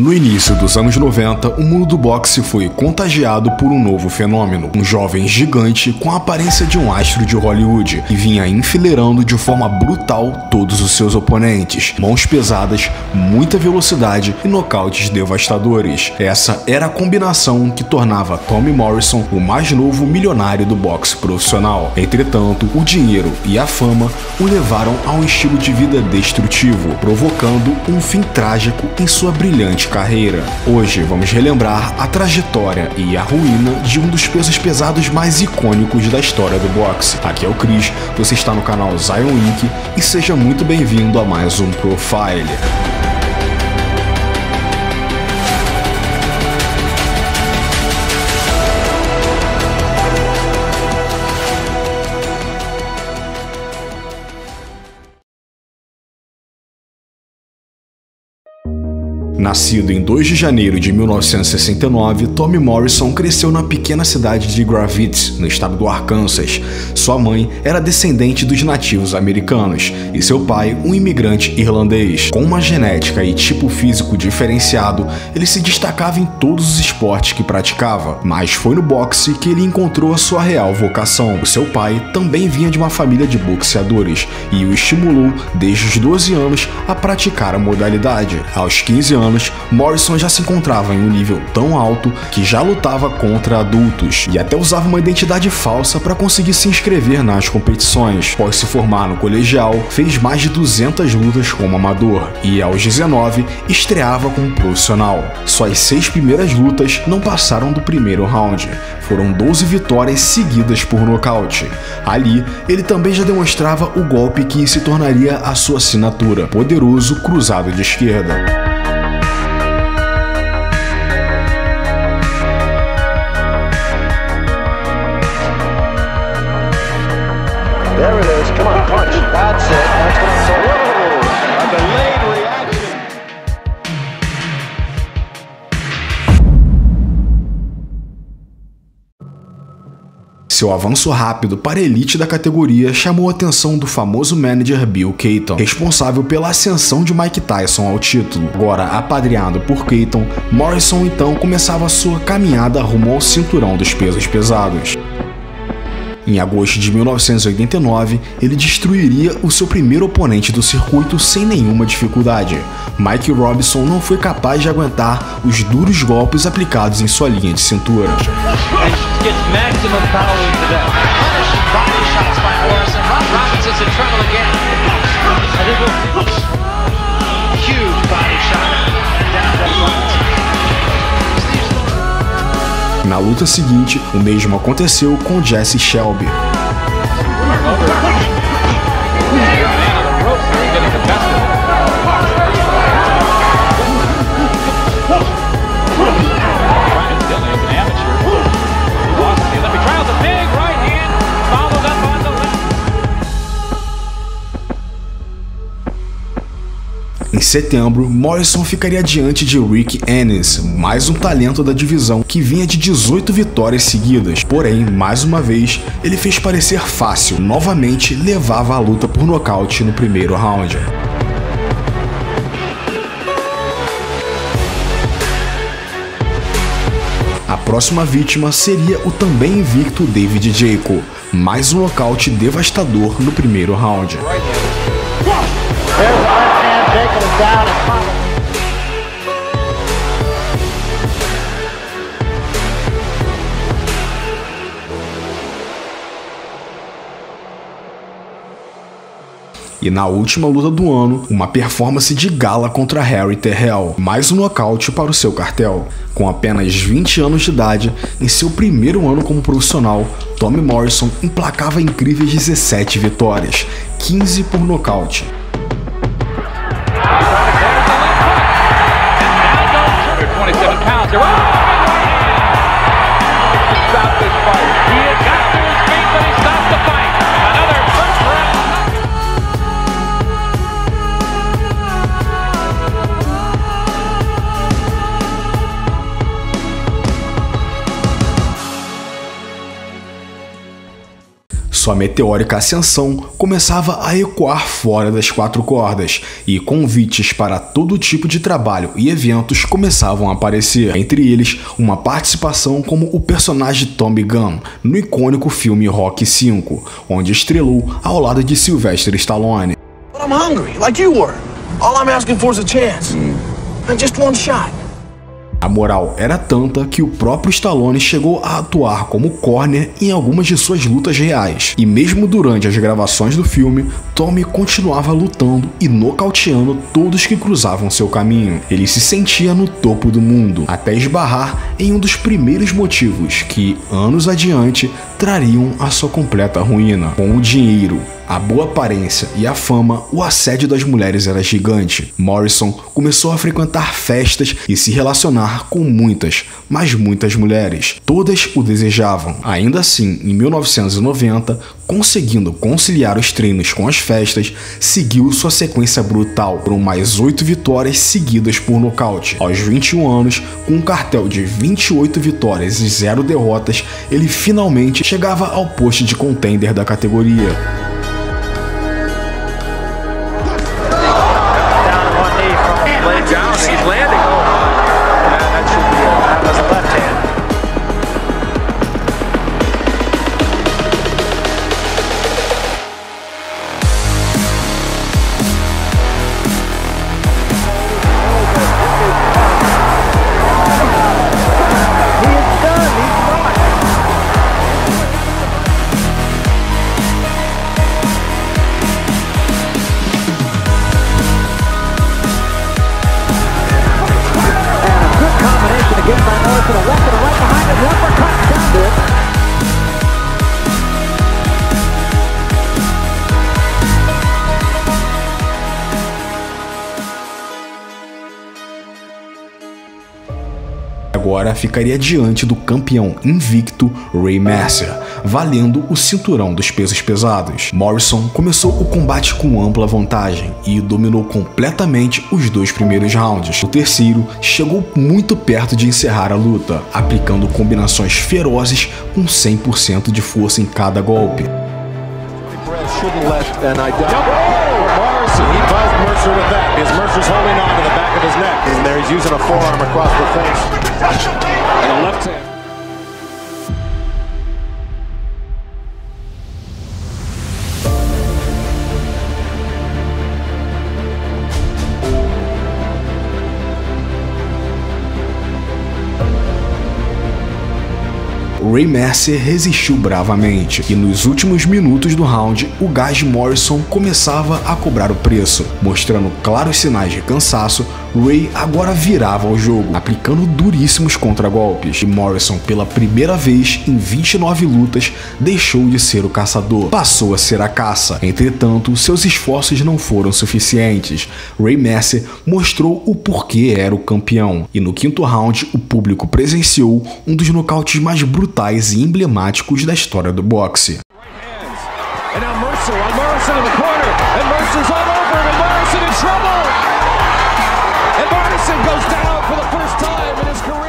No início dos anos 90, o mundo do boxe foi contagiado por um novo fenômeno. Um jovem gigante com a aparência de um astro de Hollywood e vinha enfileirando de forma brutal todos os seus oponentes. Mãos pesadas, muita velocidade e nocautes devastadores. Essa era a combinação que tornava Tommy Morrison o mais novo milionário do boxe profissional. Entretanto, o dinheiro e a fama o levaram a um estilo de vida destrutivo, provocando um fim trágico em sua brilhante carreira. Hoje vamos relembrar a trajetória e a ruína de um dos pesos pesados mais icônicos da história do boxe. Aqui é o Chris, você está no canal Zion Inc. e seja muito bem-vindo a mais um Profile. Nascido em 2 de janeiro de 1969, Tommy Morrison cresceu na pequena cidade de Gravitz, no estado do Arkansas. Sua mãe era descendente dos nativos americanos e seu pai, um imigrante irlandês. Com uma genética e tipo físico diferenciado, ele se destacava em todos os esportes que praticava, mas foi no boxe que ele encontrou a sua real vocação. O seu pai também vinha de uma família de boxeadores e o estimulou desde os 12 anos a praticar a modalidade. Aos 15 anos, anos, Morrison já se encontrava em um nível tão alto que já lutava contra adultos e até usava uma identidade falsa para conseguir se inscrever nas competições. Após se formar no colegial, fez mais de 200 lutas como amador e, aos 19, estreava como profissional. Suas seis primeiras lutas não passaram do primeiro round. Foram 12 vitórias seguidas por nocaute. Ali, ele também já demonstrava o golpe que se tornaria a sua assinatura, poderoso cruzado de esquerda. Seu avanço rápido para a elite da categoria chamou a atenção do famoso manager Bill Keaton, responsável pela ascensão de Mike Tyson ao título. Agora apadreado por Keaton, Morrison então começava sua caminhada rumo ao cinturão dos pesos pesados. Em agosto de 1989, ele destruiria o seu primeiro oponente do circuito sem nenhuma dificuldade. Mike Robinson não foi capaz de aguentar os duros golpes aplicados em sua linha de cintura. Huge body shot. Na luta seguinte, o mesmo aconteceu com Jesse Shelby. Em setembro, Morrison ficaria diante de Rick Ennis, mais um talento da divisão que vinha de 18 vitórias seguidas. Porém, mais uma vez, ele fez parecer fácil, novamente levava a luta por nocaute no primeiro round. A próxima vítima seria o também invicto David Jaco, mais um nocaute devastador no primeiro round. E na última luta do ano, uma performance de gala contra Harry Terrell, mais um nocaute para o seu cartel. Com apenas 20 anos de idade, em seu primeiro ano como profissional, Tommy Morrison emplacava incríveis 17 vitórias, 15 por nocaute. Sua meteórica ascensão começava a ecoar fora das quatro cordas, e convites para todo tipo de trabalho e eventos começavam a aparecer, entre eles uma participação como o personagem Tommy Gunn no icônico filme Rock 5, onde estrelou ao lado de Sylvester Stallone. But I'm hungry, like you were. All I'm asking for is a chance. And just one shot. A moral era tanta que o próprio Stallone chegou a atuar como corner em algumas de suas lutas reais. E mesmo durante as gravações do filme, Tommy continuava lutando e nocauteando todos que cruzavam seu caminho. Ele se sentia no topo do mundo, até esbarrar em um dos primeiros motivos que, anos adiante, trariam a sua completa ruína. Com o dinheiro, a boa aparência e a fama, o assédio das mulheres era gigante. Morrison começou a frequentar festas e se relacionar com muitas, mas muitas mulheres. Todas o desejavam. Ainda assim, em 1990, conseguindo conciliar os treinos com as festas, seguiu sua sequência brutal por mais oito vitórias seguidas por nocaute. Aos 21 anos, com um cartel de 28 vitórias e zero derrotas, ele finalmente chegava ao posto de contender da categoria. Ficaria diante do campeão invicto Ray Mercer, valendo o cinturão dos pesos pesados. Morrison começou o combate com ampla vantagem e dominou completamente os dois primeiros rounds. O terceiro chegou muito perto de encerrar a luta, aplicando combinações ferozes com 100% de força em cada golpe. Mercer He buzzed Mercer with that because Mercer's holding on to the back of his neck. And there he's using a forearm across the face. And a left hand. Ray Mercer resistiu bravamente e nos últimos minutos do round, o gás Morrison começava a cobrar o preço. Mostrando claros sinais de cansaço, Ray agora virava o jogo, aplicando duríssimos contragolpes. E Morrison, pela primeira vez em 29 lutas, deixou de ser o caçador, passou a ser a caça. Entretanto, seus esforços não foram suficientes. Ray Mercer mostrou o porquê era o campeão. E no quinto round, o público presenciou um dos nocautes mais brutais e emblemáticos da história do boxe. And now Mercer on Morrison in the corner, and Mercer's all over and Morrison in trouble! Goes down for the first time in his career.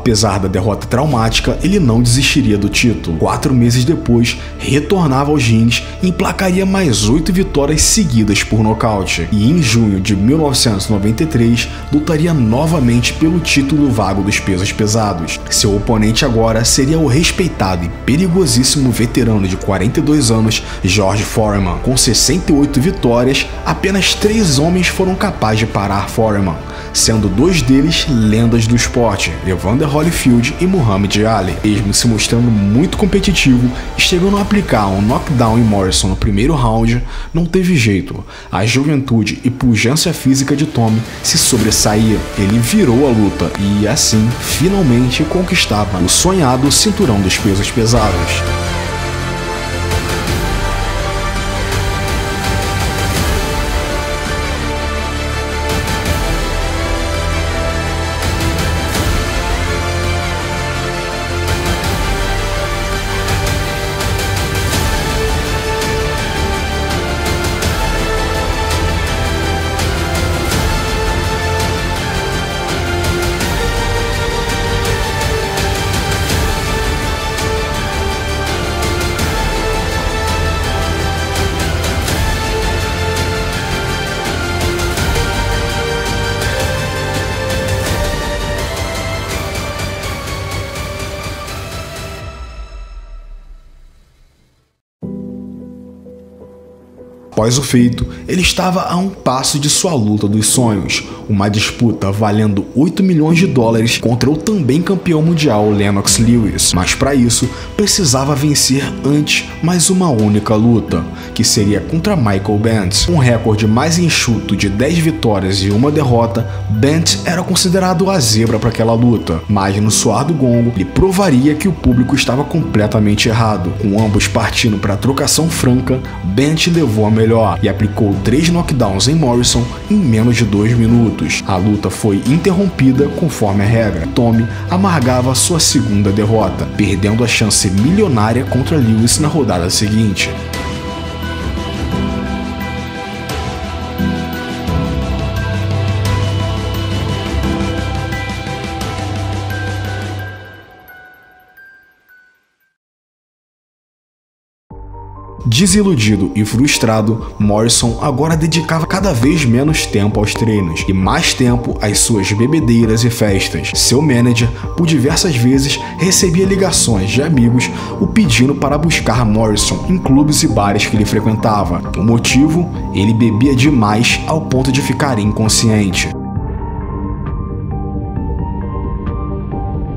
Apesar da derrota traumática, ele não desistiria do título. Quatro meses depois, retornava aos rings e emplacaria mais oito vitórias seguidas por nocaute. E em junho de 1993, lutaria novamente pelo título vago dos pesos pesados. Seu oponente agora seria o respeitado e perigosíssimo veterano de 42 anos, George Foreman. Com 68 vitórias, apenas três homens foram capazes de parar Foreman sendo dois deles lendas do esporte, Evander Holyfield e Muhammad Ali, mesmo se mostrando muito competitivo chegando a aplicar um knockdown em Morrison no primeiro round, não teve jeito. A juventude e pujança física de Tommy se sobressaía. Ele virou a luta e assim finalmente conquistava o sonhado cinturão dos pesos pesados. Após o feito, ele estava a um passo de sua luta dos sonhos, uma disputa valendo 8 milhões de dólares contra o também campeão mundial Lennox Lewis. Mas para isso, precisava vencer antes mais uma única luta, que seria contra Michael Bent. Um recorde mais enxuto de 10 vitórias e uma derrota, Bent era considerado a zebra para aquela luta, mas no suar do gongo, ele provaria que o público estava completamente errado. Com ambos partindo para trocação franca, Bent levou a melhor e aplicou três knockdowns em Morrison em menos de dois minutos. A luta foi interrompida conforme a regra. Tommy amargava sua segunda derrota, perdendo a chance milionária contra Lewis na rodada seguinte. Desiludido e frustrado, Morrison agora dedicava cada vez menos tempo aos treinos e mais tempo às suas bebedeiras e festas. Seu manager, por diversas vezes, recebia ligações de amigos o pedindo para buscar Morrison em clubes e bares que ele frequentava. O motivo? Ele bebia demais ao ponto de ficar inconsciente.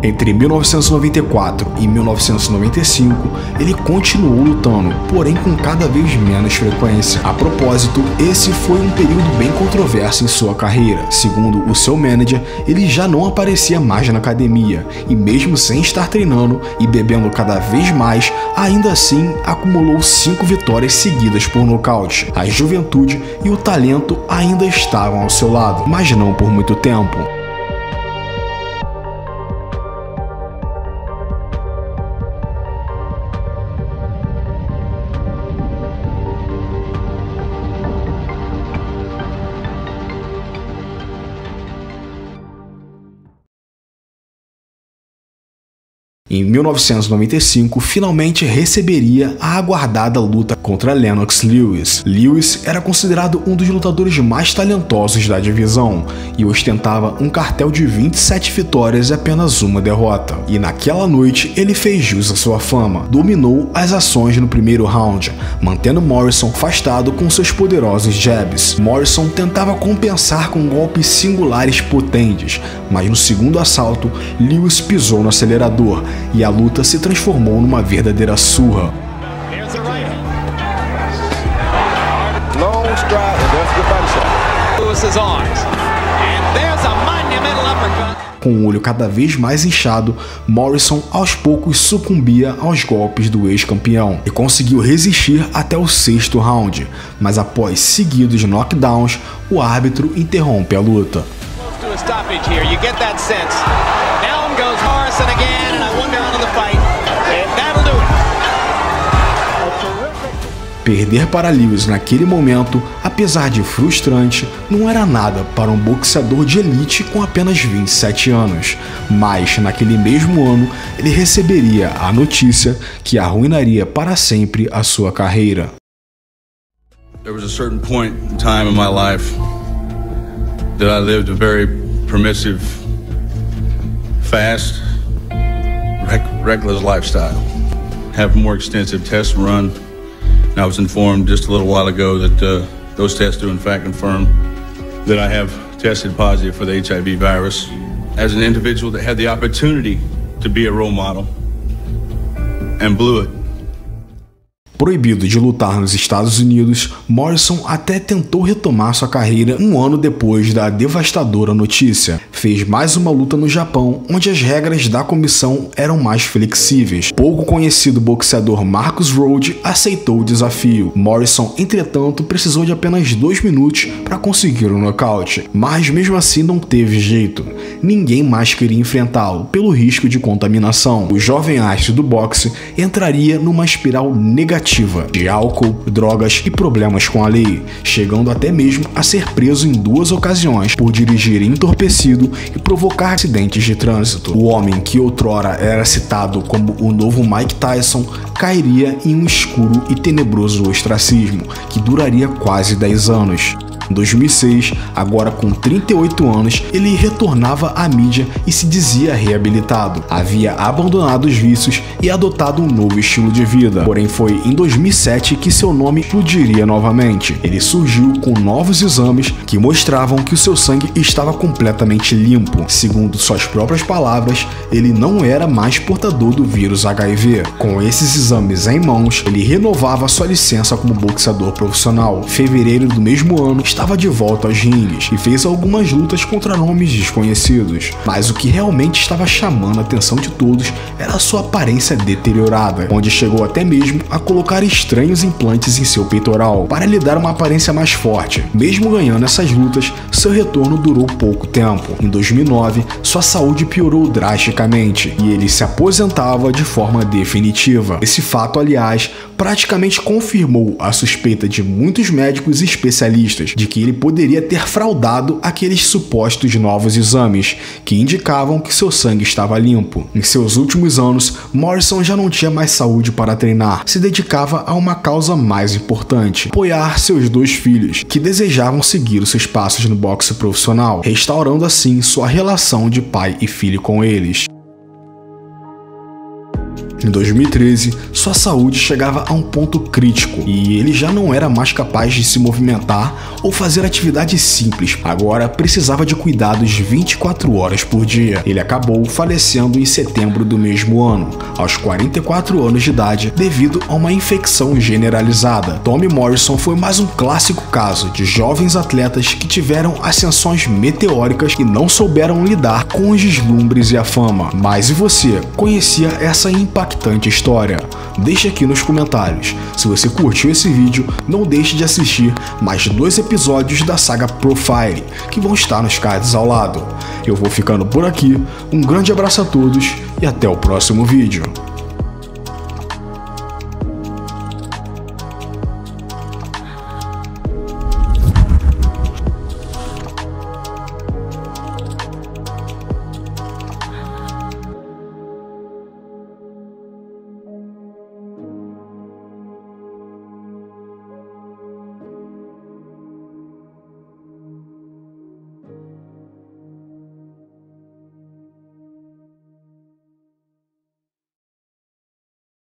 Entre 1994 e 1995, ele continuou lutando, porém com cada vez menos frequência. A propósito, esse foi um período bem controverso em sua carreira. Segundo o seu manager, ele já não aparecia mais na academia e, mesmo sem estar treinando e bebendo cada vez mais, ainda assim acumulou cinco vitórias seguidas por nocaute. A juventude e o talento ainda estavam ao seu lado, mas não por muito tempo. Em 1995, finalmente receberia a aguardada luta contra Lennox Lewis. Lewis era considerado um dos lutadores mais talentosos da divisão e ostentava um cartel de 27 vitórias e apenas uma derrota. E naquela noite ele fez jus à sua fama, dominou as ações no primeiro round, mantendo Morrison afastado com seus poderosos jabs. Morrison tentava compensar com golpes singulares potentes, mas no segundo assalto, Lewis pisou no acelerador e a luta se transformou numa verdadeira surra. Com o olho cada vez mais inchado, Morrison aos poucos sucumbia aos golpes do ex-campeão e conseguiu resistir até o sexto round, mas após seguidos knockdowns, o árbitro interrompe a luta. Perder para Lewis naquele momento, apesar de frustrante, não era nada para um boxeador de elite com apenas 27 anos. Mas, naquele mesmo ano, ele receberia a notícia que arruinaria para sempre a sua carreira. There was a certain point in time in my life that I lived a very permissive, fast, reckless lifestyle. Have more extensive tests run I was informed just a little while ago that uh, those tests do in fact confirm that I have tested positive for the HIV virus. As an individual that had the opportunity to be a role model and blew it Proibido de lutar nos Estados Unidos, Morrison até tentou retomar sua carreira um ano depois da devastadora notícia. Fez mais uma luta no Japão, onde as regras da comissão eram mais flexíveis. Pouco conhecido boxeador Marcus Road aceitou o desafio. Morrison, entretanto, precisou de apenas dois minutos para conseguir o um nocaute, mas mesmo assim não teve jeito. Ninguém mais queria enfrentá-lo pelo risco de contaminação. O jovem astro do boxe entraria numa espiral negativa de álcool, drogas e problemas com a lei, chegando até mesmo a ser preso em duas ocasiões por dirigir entorpecido e provocar acidentes de trânsito. O homem que outrora era citado como o novo Mike Tyson cairia em um escuro e tenebroso ostracismo que duraria quase 10 anos. Em 2006, agora com 38 anos, ele retornava à mídia e se dizia reabilitado. Havia abandonado os vícios e adotado um novo estilo de vida. Porém, foi em 2007 que seu nome explodiria novamente. Ele surgiu com novos exames que mostravam que o seu sangue estava completamente limpo. Segundo suas próprias palavras, ele não era mais portador do vírus HIV. Com esses exames em mãos, ele renovava sua licença como boxeador profissional. Fevereiro do mesmo ano, estava de volta aos ringues e fez algumas lutas contra nomes desconhecidos. Mas o que realmente estava chamando a atenção de todos era sua aparência deteriorada, onde chegou até mesmo a colocar estranhos implantes em seu peitoral para lhe dar uma aparência mais forte. Mesmo ganhando essas lutas, seu retorno durou pouco tempo. Em 2009, sua saúde piorou drasticamente e ele se aposentava de forma definitiva. Esse fato, aliás, praticamente confirmou a suspeita de muitos médicos e especialistas de que ele poderia ter fraudado aqueles supostos novos exames que indicavam que seu sangue estava limpo. Em seus últimos anos, Morrison já não tinha mais saúde para treinar, se dedicava a uma causa mais importante: apoiar seus dois filhos, que desejavam seguir os seus passos no boxe profissional, restaurando assim sua relação de pai e filho com eles. Em 2013, sua saúde chegava a um ponto crítico e ele já não era mais capaz de se movimentar ou fazer atividades simples. Agora precisava de cuidados 24 horas por dia. Ele acabou falecendo em setembro do mesmo ano, aos 44 anos de idade, devido a uma infecção generalizada. Tommy Morrison foi mais um clássico caso de jovens atletas que tiveram ascensões meteóricas e não souberam lidar com os deslumbres e a fama. Mas e você? Conhecia essa impactante impactante história? Deixe aqui nos comentários. Se você curtiu esse vídeo, não deixe de assistir mais dois episódios da saga Profile, que vão estar nos cards ao lado. Eu vou ficando por aqui, um grande abraço a todos e até o próximo vídeo.